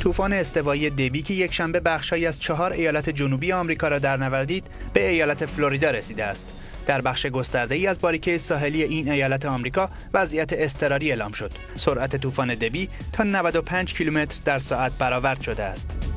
طوفان استوایی دبی که یک شنبه بخشهایی از چهار ایالت جنوبی آمریکا را در نوردید به ایالت فلوریدا رسیده است. در بخش گسترده ای از باریکه ساحلی این ایالت آمریکا وضعیت اضطراری اعلام شد. سرعت طوفان دبی تا 95 کیلومتر در ساعت برآورد شده است.